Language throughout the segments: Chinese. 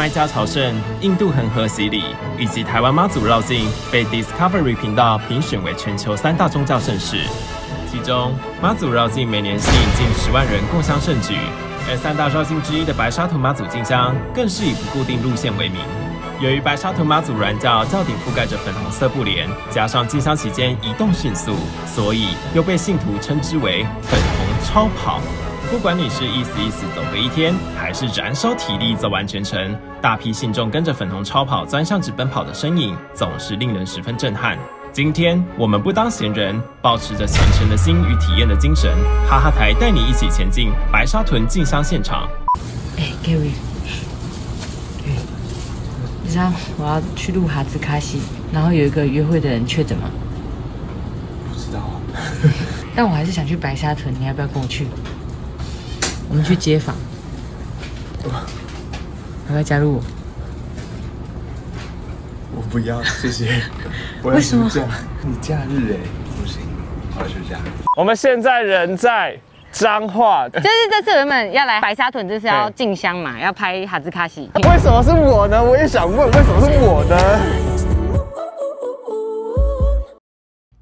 麦加朝圣、印度恒河洗礼以及台湾妈祖绕境，被 Discovery 频道评选为全球三大宗教盛事。其中，妈祖绕境每年吸引近十万人共襄盛举，而三大绕境之一的白沙屯妈祖进香，更是以不固定路线为名。由于白沙屯妈祖软教轿顶覆盖着粉红色布帘，加上进香期间移动迅速，所以又被信徒称之为“粉红超跑”。不管你是一死一死走个一天，还是燃烧体力走完全程，大批信众跟着粉红超跑钻上直奔跑的身影，总是令人十分震撼。今天我们不当闲人，保持着虔诚的心与体验的精神，哈哈台带你一起前进白沙屯进香现场。哎，Gary，你知道我要去录哈兹卡西，然后有一个约会的人确诊吗？不知道。但我还是想去白沙屯，你要不要跟我去？我们去街访。要不要加入我？我不要，谢谢。为什么？你假日哎，不行，我要休假。我们现在人在彰化，就是这次原本要来白沙屯，就是要进香嘛，要拍哈兹卡西。为什么是我呢？我也想问，为什么是我呢？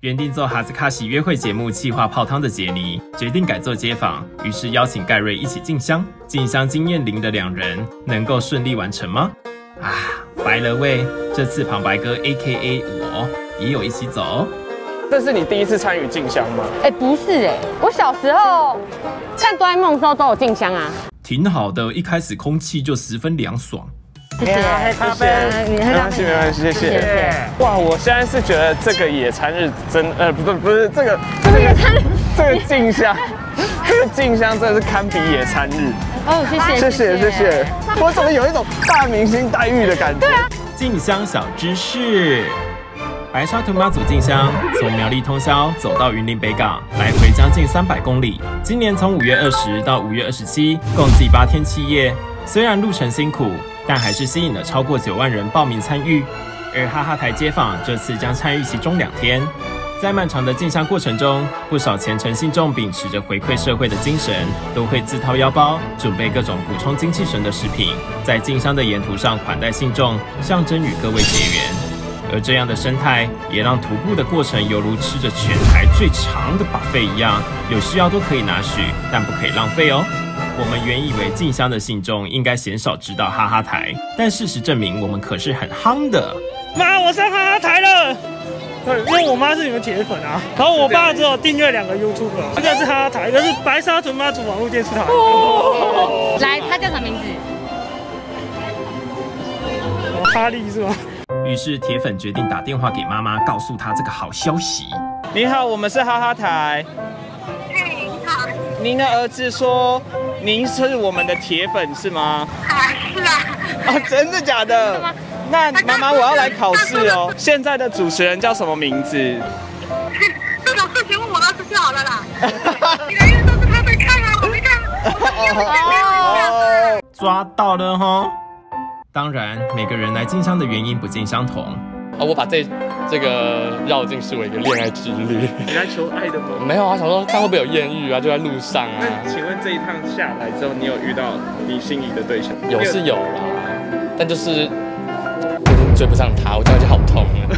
原定做哈斯卡西约会节目气化泡汤的杰尼，决定改做街访，于是邀请盖瑞一起进香。进香经验零的两人，能够顺利完成吗？啊，白了喂，这次旁白哥 A K A 我也有一起走。这是你第一次参与进香吗？哎，不是哎，我小时候看哆啦 A 梦的时候都有进香啊。挺好的，一开始空气就十分凉爽。谢谢，黑咖啡，没关系，没关系，谢谢。哇，我现在是觉得这个野餐日真，呃，不是，不是这个，这个野餐，这个静香，这个静香真的是堪比野餐日。哦，谢谢，谢谢，谢谢。我怎么有一种大明星待遇的感觉？对啊。进香小知识：白沙屯妈祖进香，从苗栗通宵走到云林北港，来回将近三百公里。今年从五月二十到五月二十七，共计八天七夜。虽然路程辛苦。但还是吸引了超过九万人报名参与，而哈哈台街访这次将参与其中两天。在漫长的进香过程中，不少虔诚信众秉持着回馈社会的精神，都会自掏腰包准备各种补充精气神的食品，在进香的沿途上款待信众，象征与各位结缘。而这样的生态，也让徒步的过程犹如吃着全台最长的把费一样，有需要都可以拿取，但不可以浪费哦。我们原以为静香的信众应该鲜少知道哈哈台，但事实证明我们可是很夯的。妈，我上哈哈台了。对，因为我妈是你们铁粉啊。然后我爸只有订阅两个 YouTube，一个是哈哈台，一个是白沙屯妈祖网络电视台。来，他叫什么名字？哈利是吗？于是铁粉决定打电话给妈妈，告诉她这个好消息。你好，我们是哈哈台。嗨，你好您的儿子说您是我们的铁粉是吗？啊，是啊。啊，真的假的？那妈妈，我要来考试哦。现在的主持人叫什么名字？这种事情问我老师就好了啦。原 因都是他在看啊，我没看。哦，抓到了哈。当然，每个人来进香的原因不尽相同。啊，我把这这个绕境是我一个恋爱之旅。你来求爱的吗？没有啊，想说看会不会有艳遇啊，就在路上啊。那请问这一趟下来之后，你有遇到你心仪的对象？有是有啦，但就是追不上他，我脚就好痛啊。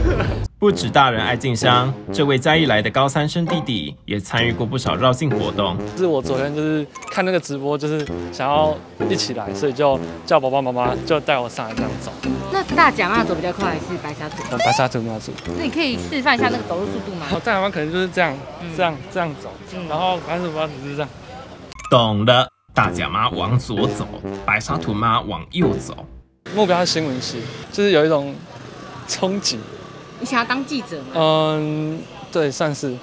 不止大人爱进香，这位嘉义来的高三生弟弟也参与过不少绕境活动。是我昨天就是看那个直播，就是想要一起来，所以就叫爸爸妈妈就带我上来这样走。那大甲妈走比较快，还是白沙土？白沙土妈祖。那你可以示范一下那个走路速度吗？哦，大甲妈可能就是这样，这样这样走，然后白沙土妈祖是这样。懂了，大甲妈往左走，白沙土妈往右走。目标是新闻系，就是有一种憧憬。你想要当记者吗？嗯，对，算是。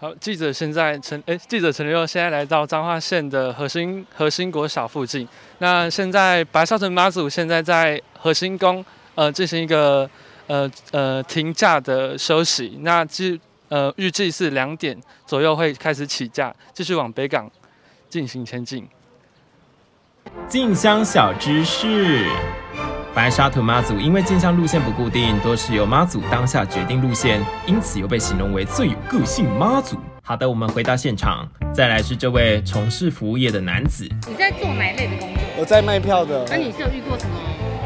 好，记者现在陈哎，记者陈六现在来到彰化县的核心核心国小附近。那现在白沙屯妈祖现在在核心宫呃进行一个呃呃停驾的休息。那计呃预计是两点左右会开始起驾，继续往北港进行前进。进香小知识：白沙屯妈祖因为进香路线不固定，多是由妈祖当下决定路线，因此又被形容为最有个性妈祖。好的，我们回到现场，再来是这位从事服务业的男子。你在做哪一类的工作？我在卖票的。那你是有遇过什么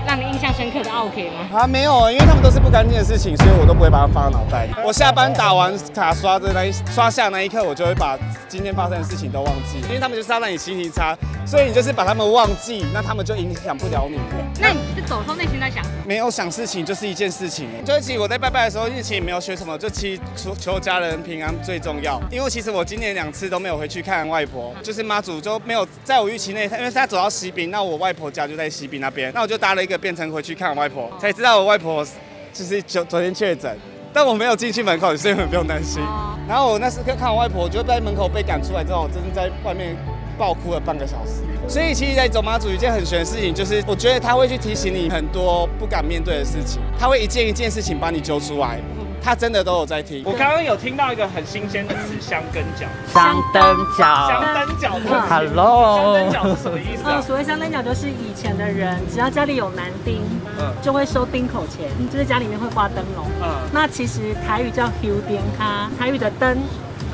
让你印象深刻的 OK 吗？啊，没有，因为他们都是不干净的事情，所以我都不会把它放在脑袋里。我下班打完卡刷的那一刷下那一刻，我就会把今天发生的事情都忘记，因为他们就是要让你习题差，所以你就是把他们忘记，那他们就影响不了你。那你是走后内心在想什么？没有想事情，就是一件事情。就是其实我在拜拜的时候，因为其实也没有学什么，就其实求求家人平安最重要。因为其实我今年两次都没有回去看外婆，就是妈祖就没有在我预期内，因为他走到西滨，那我外婆家就在西滨那边，那我就搭了一个变成回去看我外婆，才知道我外婆就是昨昨天确诊。但我没有进去门口，所以你们不用担心。然后我那时刻看我外婆，我就在门口被赶出来之后，我真的在外面爆哭了半个小时。所以其实，在走马祖一件很玄的事情，就是我觉得他会去提醒你很多不敢面对的事情，他会一件一件事情把你揪出来，他真的都有在听。我刚刚有听到一个很新鲜的词，香根脚。香灯脚香灯脚，Hello 香灯脚是什么意思呃，啊？所谓香灯脚就是以前的人，只要家里有男丁，嗯就会收丁口钱，就是家里面会挂灯笼。嗯那其实台语叫 Q 丁卡，台语的灯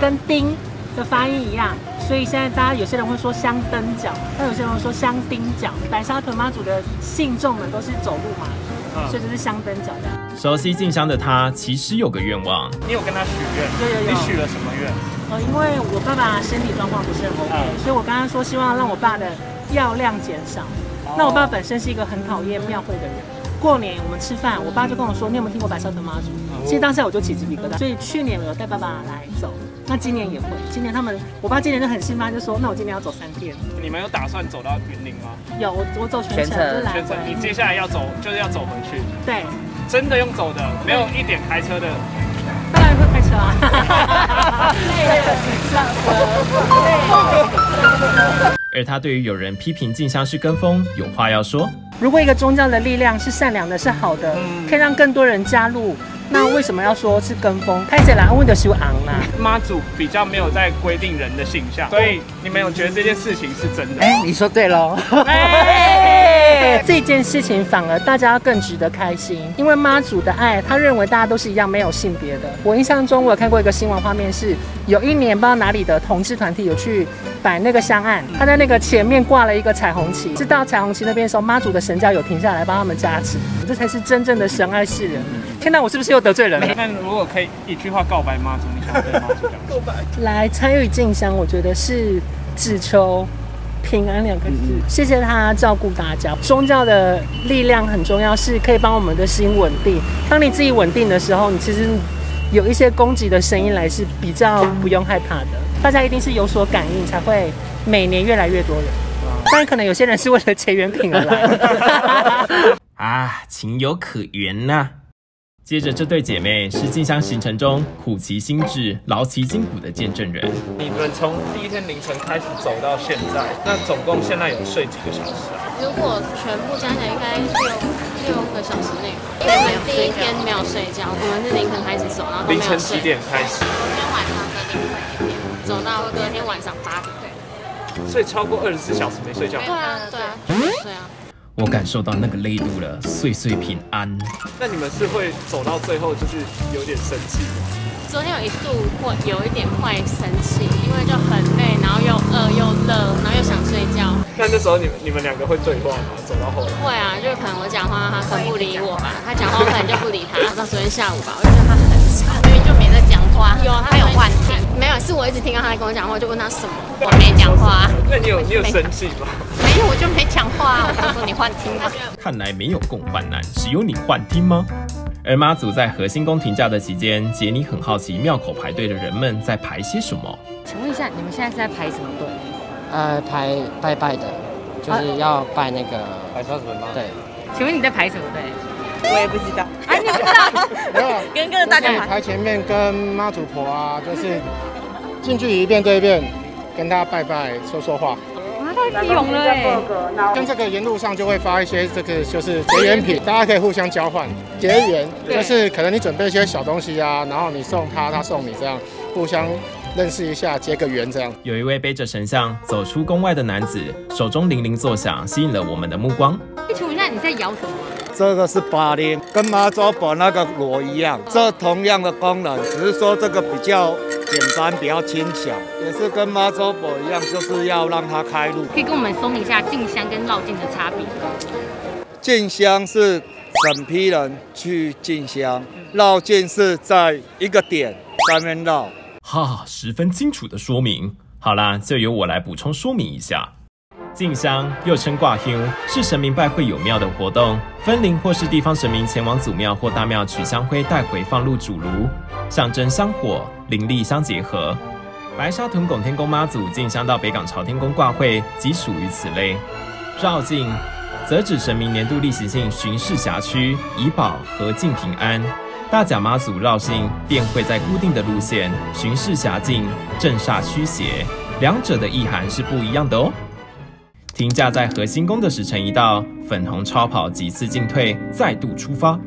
跟丁的发音一样，所以现在大家有些人会说香灯脚，那有些人会说香丁脚。白沙屯妈祖的信众们都是走路嘛，嗯所以就是香灯脚这样。熟悉静香的他，其实有个愿望，你有跟他许愿？有有有你许了什么愿？呃，因为我爸爸身体状况不是很 OK，、嗯所以我刚刚说希望让我爸的药量减少。那我爸本身是一个很讨厌庙会的人。过年我们吃饭，我爸就跟我说：“你有没有听过白沙屯妈祖？”其实当下我就起鸡皮疙瘩。所以去年我有带爸爸来走，那今年也会。今年他们，我爸今年就很兴奋，就说：“那我今年要走三天。你们有打算走到云林吗？”有，我我走全程，全程就是来全程，你接下来要走，就是要走回去，对，真的用走的，没有一点开车的。当然会开车啊。而他对于有人批评静香是跟风，有话要说。如果一个宗教的力量是善良的、是好的，可以让更多人加入，那为什么要说是跟风？开始来问的是昂啦。妈祖比较没有在规定人的形象，所以你们有觉得这件事情是真的？哎，你说对喽。哎，这件事情反而大家更值得开心，因为妈祖的爱，他认为大家都是一样，没有性别的。我印象中，我有看过一个新闻画面是，有一年不知道哪里的同志团体有去摆那个香案，他在那个前面挂了一个彩虹旗，是到彩虹旗那边的时候，妈祖的神教有停下来帮他们加持，这才是真正的神爱世人。天哪，我是不是又得罪人了？那如果可以一句话告白妈祖，你想对妈祖讲告白？来参与进香，我觉得是只求平安两个字。谢谢他照顾大家。宗教的力量很重要，是可以帮我们的心稳定。当你自己稳定的时候，你其实有一些攻击的声音来是比较不用害怕的。大家一定是有所感应，才会每年越来越多人。当然，可能有些人是为了结缘品而来。啊，情有可原呐、接着，这对姐妹是进香行程中苦其心志、劳其筋骨的见证人。你们从第一天凌晨开始走到现在，那总共现在有睡几个小时啊？如果全部加起来应该六六个小时内。我们第一天没有睡觉，我们是凌晨开始走，然后凌。晨几点开始？昨天晚上的凌晨一点，走到隔天晚上八点。所以超过二十四小时没睡觉。对啊，对啊，没睡啊。我感受到那个累度了，岁岁平安。那你们是会走到最后就是有点生气吗？昨天有一度会有一点会生气，因为就很累，然后又饿又热，然后又想睡觉。那那时候你们你们两个会对话吗？走到后来？会啊，就可能我讲话，他可能不理我吧；他讲话，我可能就不理他。到昨天下午吧，我就觉得他很吵，因为就没在讲话。有，他听到他在跟我讲话，我就问他什么，我没讲话。那你有你有生气吗？没有，我就没讲话。我想说你幻听吗？看来没有共患难，只有你幻听吗？而妈祖在核心宫停驾的期间，杰尼很好奇庙口排队的人们在排些什么。请问一下，你们现在是在排什么队？呃，排拜拜的，就是要拜那个白沙屯吗？对，请问你在排什么队？我也不知道。啊，你不知道？没有，跟跟着大家排。排前面跟妈祖婆啊，就是近距离一遍对一遍，跟他拜拜说说话。啊，太低勇了哎！跟这个沿路上就会发一些这个就是结缘品，大家可以互相交换结缘，就是可能你准备一些小东西啊，然后你送他，他送你，这样互相认识一下，结个缘这样。有一位背着神像走出宫外的男子，手中铃铃作响，吸引了我们的目光。请问一下，你在摇什么？这个是八零，跟妈祖婆那个螺一样，这同样的功能，只是说这个比较简单，比较轻巧，也是跟妈祖婆一样，就是要让它开路。可以跟我们说明一下进香跟绕境的差别。进香是整批人去进香，绕境是在一个点上面绕。哈，十分清楚的说明。好啦，就由我来补充说明一下。进香又称挂香，是神明拜会有庙的活动，分灵或是地方神明前往祖庙或大庙取香灰带回放入主炉，象征香火灵力相结合。白沙屯拱天宫妈祖进香到北港朝天宫挂会，即属于此类。绕境则指神明年度例行性巡视辖区，以保和境平安。大甲妈祖绕境便会在固定的路线巡视辖境，镇煞驱邪，两者的意涵是不一样的哦。停驾在核心宫的时辰一到，粉红超跑几次进退，再度出发。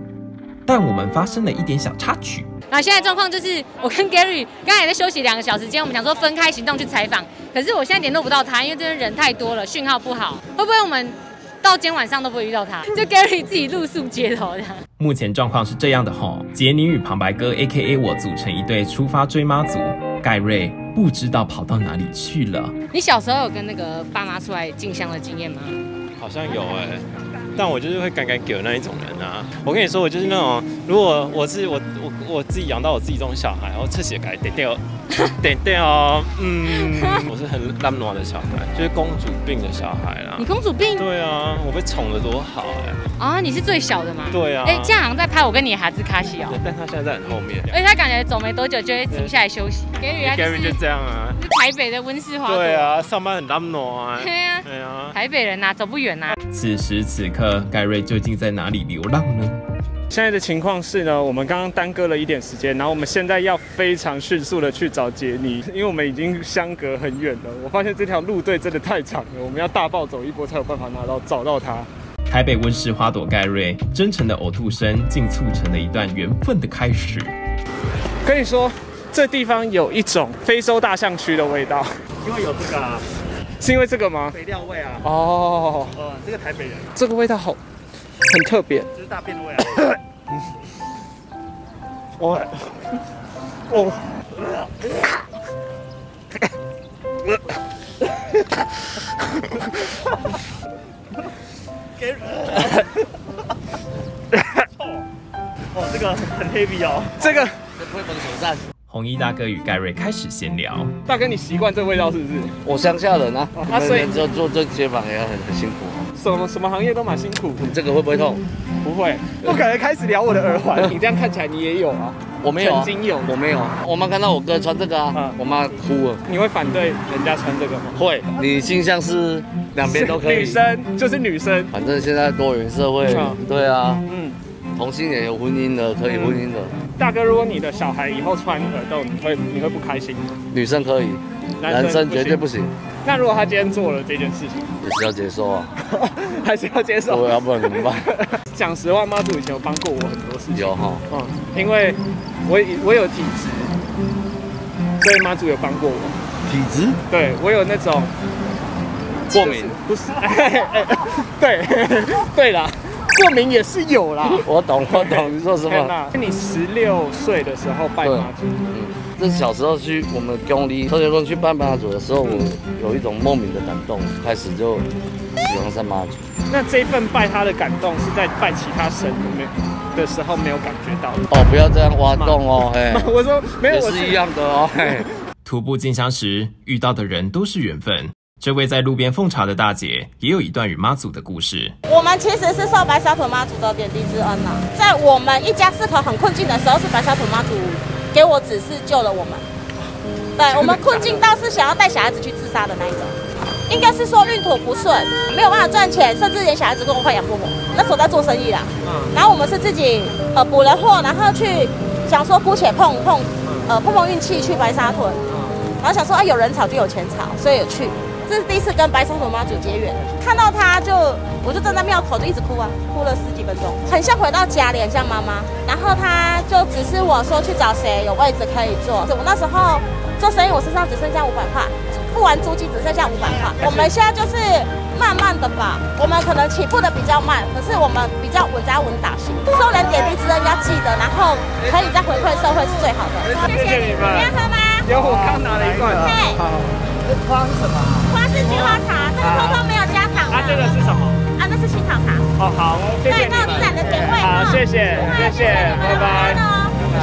但我们发生了一点小插曲。那现在状况就是，我跟 Gary 刚才也在休息两个小时间，我们想说分开行动去采访，可是我现在联络不到他，因为这边人太多了，讯号不好。会不会我们到今天晚上都不会遇到他？就 Gary 自己露宿街头这样。目前状况是这样的吼，杰尼与旁白哥 A.K.A 我组成一队出发追妈组，盖瑞不知道跑到哪里去了。你小时候有跟那个爸妈出来进香的经验吗？好像有哎、但我就是会敢敢给的那一种人啊。我跟你说，我就是那种，如果我是我我我自己养到我自己这种小孩，然后侧写改点掉点掉哦，嗯，我是很烂暖的小孩，就是公主病的小孩啦。你公主病？对啊，我被宠得多好哎、啊，你是最小的吗？对啊哎、这样好像在拍我跟你的哈兹卡西哦。但他现在在很后面。而且他感觉走没多久就会停下来休息。Gary Gary 是就这样啊。是台北的温室花朵。对啊，上班很烂暖啊。对啊对啊。台北人呐、走不远呐、此时此刻，盖瑞究竟在哪里流浪呢？现在的情况是呢，我们刚刚耽搁了一点时间，然后我们现在要非常迅速的去找杰尼，因为我们已经相隔很远了。我发现这条路队真的太长了，我们要大暴走一波才有办法拿到找到他。台北温室花朵盖瑞，真诚的呕吐声，竟促成了一段缘分的开始。可以说，这地方有一种非洲大象区的味道，因为有这个啊，是因为这个吗？肥料味啊。哦，呃，这个台北人，这个味道好，很特别。这是大便的味啊。哦，哦，给 哦，这个很 heavy 哦。这个不会绑手上。红衣大哥与盖瑞开始闲聊。大哥，你习惯这个味道是不是？我乡下人啊，啊所以每天做做这街坊也很很辛苦。什么什么行业都蛮辛苦。你这个会不会痛？不会，不可能开始聊我的耳环。你这样看起来你也有啊？我没有啊，曾经有，我没有。我妈看到我哥穿这个啊，我妈哭了。你会反对人家穿这个吗？会，你倾向是两边都可以。女生就是女生，反正现在多元社会嗯，对啊，嗯，同性也有婚姻的，可以婚姻的，大哥，如果你的小孩以后穿耳洞，你会你会不开心吗？女生可以，男生绝对不行，那如果他今天做了这件事情，也是要接受啊。还是要接受？我，要不然怎么办？讲实话，妈祖以前有帮过我很多事情。有哈，嗯，因为我我有体质，所以妈祖有帮过我。体质？对，我有那种过敏，不是？哎哎，对对啦，过敏也是有啦。我懂，我懂，你说什么？天哪！你十六岁的时候拜妈祖，嗯，这是小时候去我们宫里特学宫去拜妈祖的时候，我有一种莫名的感动，开始就喜欢上妈祖。那这一份拜他的感动是在拜其他神没的时候没有感觉到的。哦，不要这样挖洞哦，嘿。我说没有，我是一样的哦，嘿。徒步进香时遇到的人都是缘分。这位在路边奉茶的大姐也有一段与妈祖的故事。我们其实是受白沙屯妈祖的点滴之恩呐、在我们一家四口很困境的时候，是白沙屯妈祖给我指示救了我们。对我们困境到是想要带小孩子去自杀的那一种，应该是说运途不顺，没有办法赚钱，甚至连小孩子都快养不活。那时候在做生意啦，然后我们是自己呃补了货，然后去想说姑且碰碰呃碰碰运气去白沙屯，然后想说啊有人炒就有钱炒，所以有去。这是第一次跟白松鼠妈祖结缘，看到她就我就站在庙口就一直哭啊，哭了十几分钟，很像回到家里，很像妈妈。然后她就指示我说去找谁有位置可以坐。我那时候做生意，我身上只剩下五百块，付完租金只剩下五百块。我们现在就是慢慢的吧，我们可能起步的比较慢，可是我们比较稳扎稳打型。收人点滴之恩要记得，然后可以再回馈社会是最好的。谢谢你们，你要喝吗？有，我刚拿了一罐。嘿，好，花是什么？花是菊花茶，这个通通没有加糖。啊，这个是什么？啊，那是青草茶。哦，好，谢谢对，那有自然的甜味。好，谢谢，谢谢，拜拜，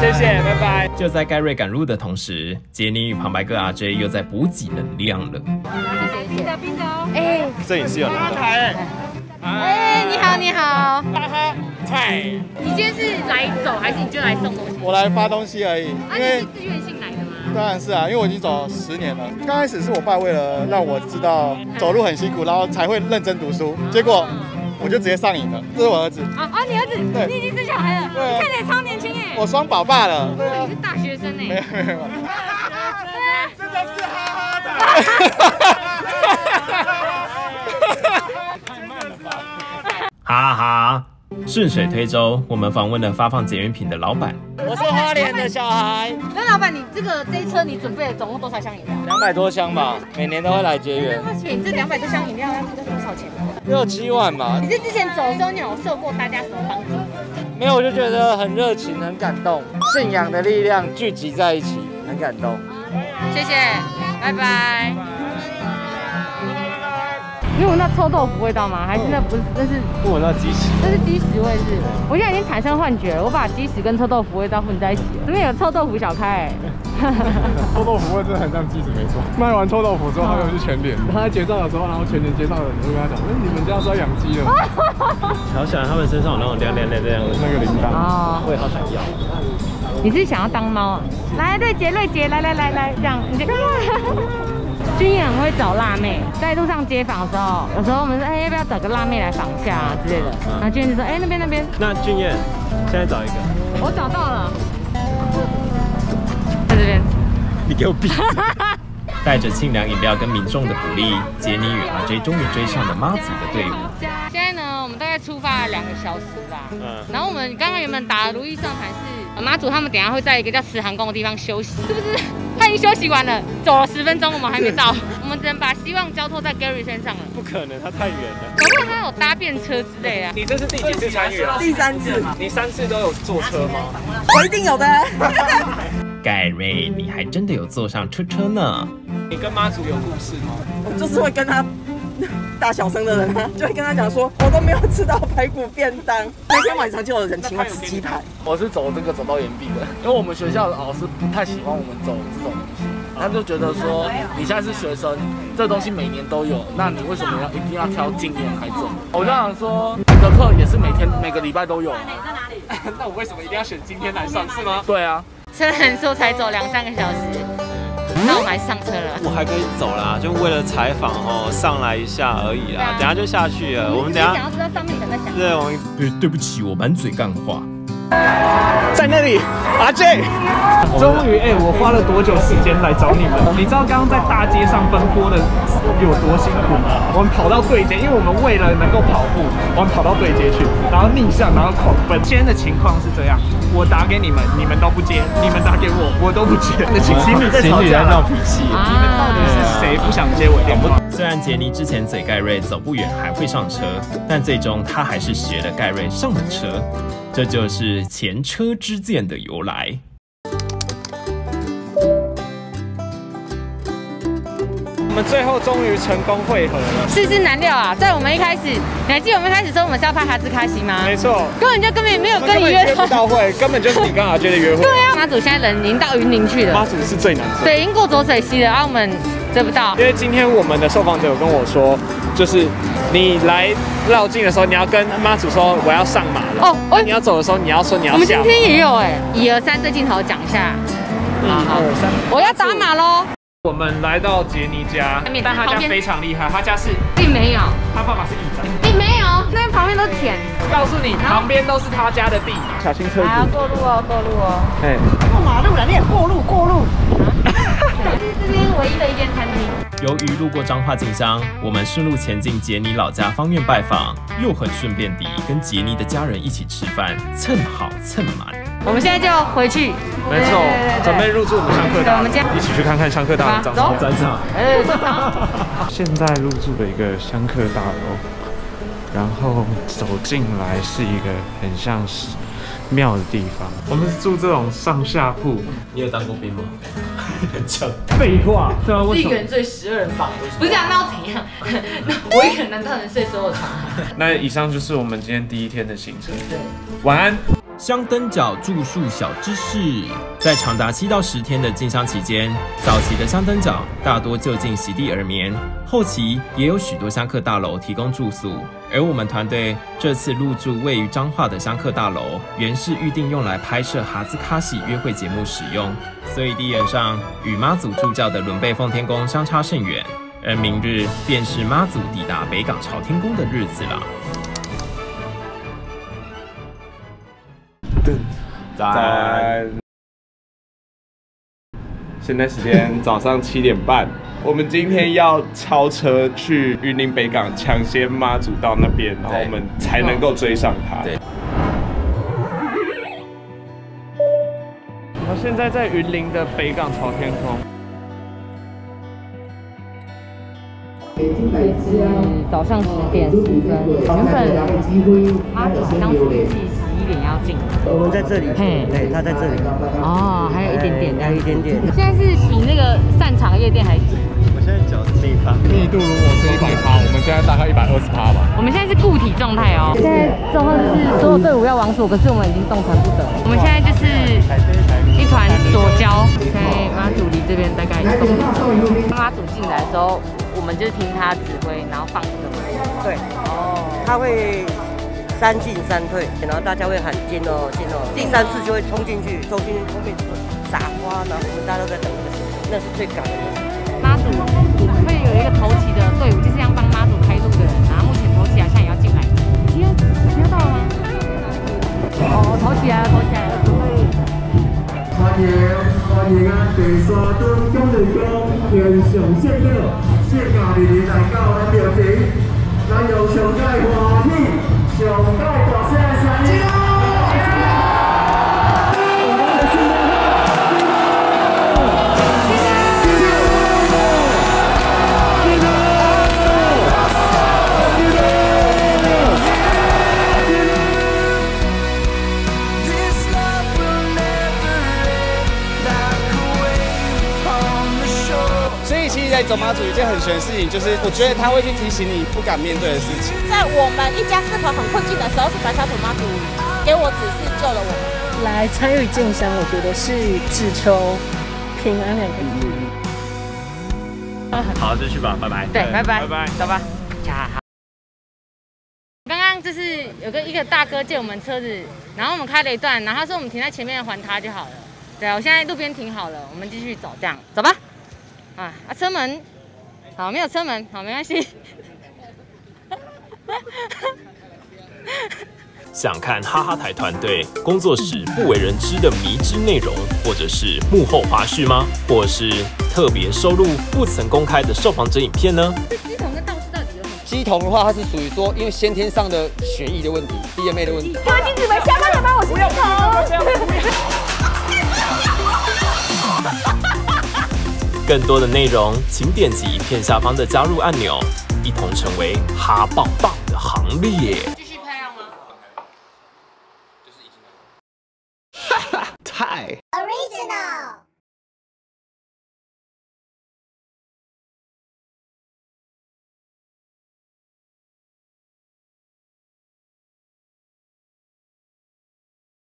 谢谢，拜拜。就在盖瑞赶路的同时，杰尼与旁白哥阿 J 又在补给能量了。冰的冰的哦。哎摄影师有拿。哎，你好你好。菜。你今天是来走还是你就来送东西？我来发东西而已，啊，因为自愿性？当然是啊，因为我已经走十年了。刚开始是我爸为了让我知道走路很辛苦，然后才会认真读书，结果我就直接上瘾了。这是我儿子，啊啊，你儿子，对你已经生小孩了，对啊你看起来超年轻耶。我双宝爸了。哇你是大学生没有哎。没有。真的是哈哈哈，顺水推舟，我们访问了发放捷运品的老板。我是花莲的小孩，那老板，你这个这一车你准备了总共多少箱饮料？两百多箱吧，每年都会来结缘，你这两百多箱饮料要要多少钱？六七万吧你。是之前走的时候，你有受过大家什么帮助？没有，我就觉得很热情，很感动，信仰的力量聚集在一起，很感动。谢谢，拜拜。你有闻到臭豆腐味道吗？还是那不是？那是不闻到鸡屎。那是鸡屎味是？我现在已经产生幻觉了，我把鸡屎跟臭豆腐味道混在一起了。这边有臭豆腐小开、欸，臭豆腐味真的很像鸡屎，没错。卖完臭豆腐之后，他又去全联。他在结账的时候，然后全联结账的人就跟他讲：“哎，你们家是要养鸡的吗好喜欢他们身上有那种亮亮亮亮的那个铃铛啊我也好想要。你是想要当猫啊？来，对杰，瑞杰，来来来来，这样你就。君也很会找辣妹，在路上街访的时候，有时候我们说，哎、要不要找个辣妹来访一下啊之类的，然后君燕就说，哎、那边那边，那俊彦，现在找一个。我找到了，在这边。你给我闭嘴！带着清凉饮料跟民众的鼓励，杰尼与阿 J 终于追上了妈祖的队伍。现在呢，我们大概出发了两个小时吧。嗯然后我们刚刚原本打如意算盘是呃妈祖他们等下会在一个叫慈航宫的地方休息，是不是？他已经休息完了，走了十分钟，我们还没到，我们只能把希望交托在 Gary 身上了。不可能，他太远了。搞不好他有搭便车之类的啊。你这是第几次参与了？第三次，你三次都有坐车吗？我一定有的。盖瑞，你还真的有坐上车车呢。你跟妈祖有故事吗？我就是会跟他 大小声的人啊，就会跟他讲说，我都没有吃到排骨便当。那天晚上就有人请我吃鸡排。我是走这个走到岩壁的，因为我们学校的老师不太喜欢我们走这种东西，他就觉得说你现在是学生，这东西每年都有，那你为什么要一定要挑今年才走？我就想说，你的课也是每天每个礼拜都有。在哪里那我为什么一定要选今天来上是吗？对啊，虽然说才走两三个小时，那我们还上车了。我还可以走啦，就为了采访哦，上来一下而已啦。等下就下去了，我们等下想要知道上面想在想。对，我们对，对不起，我满嘴干话。在那里，阿 J，终于哎，我花了多久时间来找你们？你知道刚刚在大街上奔波的有多辛苦吗？我们跑到对街，因为我们为了能够跑步，我们跑到对街去，然后逆向，然后狂奔。今天的情况是这样，我打给你们，你们都不接；你们打给我，我都不接。那 情情侣在吵架了，你们到底是谁不想接我电话？虽然杰尼之前嘴盖瑞走不远还会上车，但最终他还是学了盖瑞上了车，这就是前车之鉴的由来。我们最后终于成功汇合了。世事难料啊！在我们一开始，你还记得我们一开始说我们是要拍哈兹卡西吗？没错，根本就根本没有跟你约 约不到会，根本就是你跟阿娟的约会。对啊，妈祖现在人已经到云林去了。妈祖是最难追。对，已经过浊水溪了，啊，我们追不到。因为今天我们的受访者有跟我说，就是你来绕境的时候，你要跟妈祖说我要上马了。哦，那你要走的时候，你要说你要我们今。天也有哎，一二三对镜头讲一下。一二三，我要打马喽。我们来到杰尼家，但他家非常厉害，他家是并没有，他爸爸是议长，并没有，那边旁边都是田。告诉你，旁边都是他家的地，小心车还要过路哦，过路哦。哎，过马路了，你也过路过路。这是这边唯一的一间餐厅。由于路过彰化进香，我们顺路前进杰尼老家方院拜访，又很顺便地跟杰尼的家人一起吃饭，蹭好蹭满。我们现在就回去。没错，准备入住我们香客大楼，一起去看看香客大楼长什么展场。哎，现在入住的一个香客大楼，然后走进来是一个很像是庙的地方。我们是住这种上下铺。你有当过兵吗？很强。废话，对啊，一个人睡十二人房，不是啊？那要怎样？我一个人难道能睡所有床？那以上就是我们今天第一天的行程。对，晚安。香灯角住宿小知识：在长达七到十天的进香期间，早期的香灯角大多就近席地而眠，后期也有许多香客大楼提供住宿。而我们团队这次入住位于彰化的香客大楼，原是预定用来拍摄哈兹卡西约会节目使用，所以地缘上与妈祖助教的伦贝奉天宫相差甚远。而明日便是妈祖抵达北港朝天宫的日子了。在，现在时间早上七点半，我们今天要超车去云林北港抢先妈祖到那边，然后我们才能够追上他。我们现在在云林的北港朝天宫。早上十点十分，原本妈祖好像是。点我们在这里，嘿，对，他在这里。哦，还有一点点，还有一点点。现在是比那个擅长夜店还挤。我现在脚是密趴，密度如果是一百趴，我们现在大概一百二十趴吧。我们现在是固体状态哦。现在状况就是所有队伍要往左，可是我们已经动弹不得。我们现在就是一团左交，在妈祖离这边大概一公里。妈祖进来的时候，我们就听他指挥，然后放这个。对，哦，他会。三进三退，然后大家会喊进哦进哦，第三次就会冲进去，冲进去后面撒花，然后我们大家都在等那个那是最感人的。妈祖会有一个头旗的队伍，就是要帮妈祖开路的人，然后目前头旗好像也要进来。听听到了吗？哦，头起来了，头起来了。欢迎欢迎啊！第三顿今日讲天上圣道，世界里面来到咱庙前，咱用上界欢喜。上到大在走马祖一件很玄的事情，就是我觉得他会去提醒你不敢面对的事情。在我们一家四口很困境的时候，是白沙土妈祖给我指示救了我们。来参与进香，我觉得是只求平安两个字。好，就去吧，拜拜。对，拜拜，拜拜，走吧。好。刚刚就是有个一个大哥借我们车子，然后我们开了一段，然后他说我们停在前面还他就好了。对啊，我现在路边停好了，我们继续走，这样走吧。啊啊！车门好，没有车门好，没关系。想看哈哈台团队工作室不为人知的迷之内容，或者是幕后花絮吗？或是特别收录不曾公开的受访者影片呢？鸡童跟道士到底有什么？鸡童的话，它是属于说因为先天上的血液的问题，DNA 的问题。各位弟子们，下班了吗？我是鸡童。更多的内容，请点击影片下方的加入按钮，一同成为哈棒棒的行列。